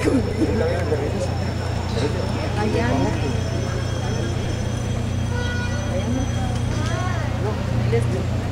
Ayan. Ayan. Let's go.